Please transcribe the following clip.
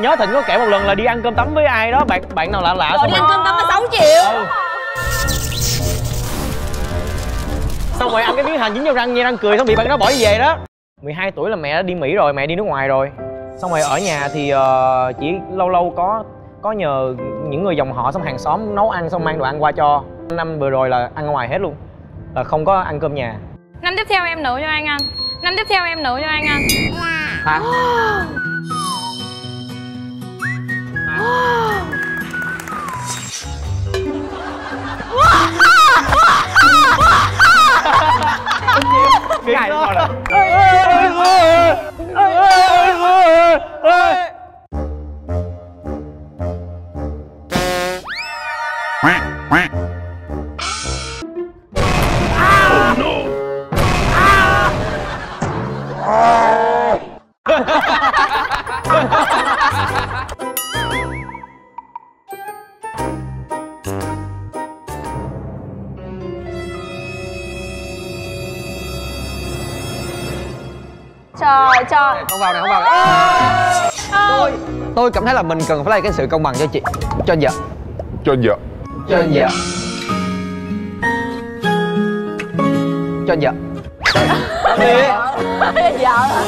nhớ thịnh có kể một lần là đi ăn cơm tấm với ai đó. Bạn bạn nào lạ lạ rồi xong đi ăn cơm tấm là 6 triệu. Ừ. xong rồi ăn cái miếng hành dính vô răng nhe răng cười xong bị bạn đó bỏ đi về đó. 12 tuổi là mẹ đã đi Mỹ rồi mẹ đi nước ngoài rồi. Xong rồi ở nhà thì ờ, chỉ lâu lâu có có nhờ những người dòng họ xong hàng xóm nấu ăn xong mang đồ ăn qua cho. Năm vừa rồi là ăn ở ngoài hết luôn là không có ăn cơm nhà. Năm tiếp theo em nấu cho anh ăn. Năm tiếp theo em nấu cho anh ăn. Hả Ngại quá. Rồi. trời trời không vào này không vào này à, ờ. tôi tôi cảm thấy là mình cần phải lấy cái sự công bằng cho chị cho vợ. Cho vợ. Cho vợ. Cho vợ. Vợ.